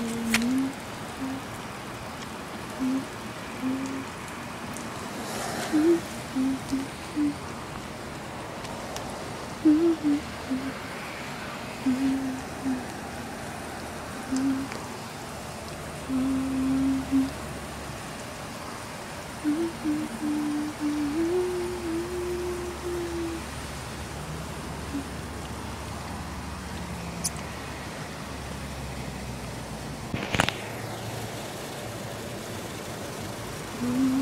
う Mm-hmm.